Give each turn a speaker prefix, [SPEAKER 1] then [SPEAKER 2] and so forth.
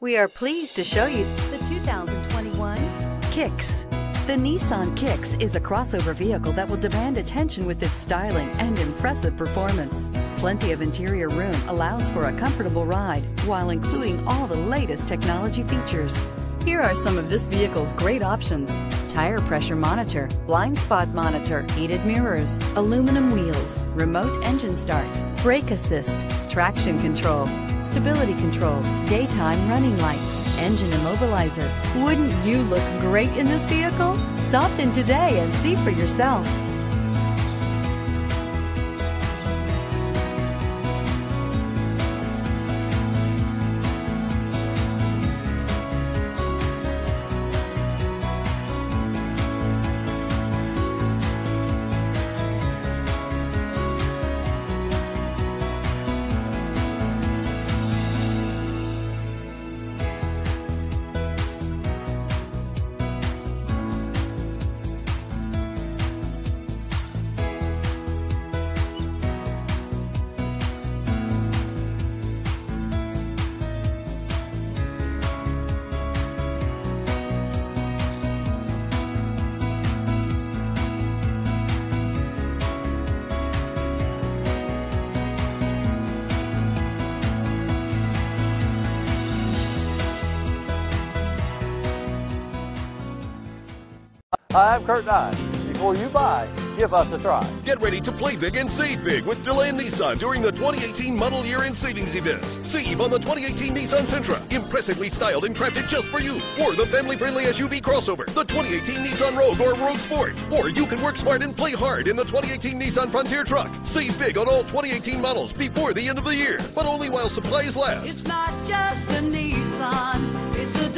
[SPEAKER 1] We are pleased to show you the 2021 Kicks. The Nissan Kicks is a crossover vehicle that will demand attention with its styling and impressive performance. Plenty of interior room allows for a comfortable ride while including all the latest technology features. Here are some of this vehicle's great options. Tire pressure monitor, blind spot monitor, heated mirrors, aluminum wheels, remote engine start, brake assist, traction control, stability control, daytime running lights, engine immobilizer. Wouldn't you look great in this vehicle? Stop in today and see for yourself.
[SPEAKER 2] Hi, I'm Kurt Nye. Before you buy, give us a try.
[SPEAKER 3] Get ready to play big and save big with Deland Nissan during the 2018 model year end savings event. Save on the 2018 Nissan Sentra, impressively styled and crafted just for you. Or the family-friendly SUV crossover, the 2018 Nissan Rogue or Rogue Sport. Or you can work smart and play hard in the 2018 Nissan Frontier truck. Save big on all 2018 models before the end of the year, but only while supplies last.
[SPEAKER 4] It's not just a Nissan, it's a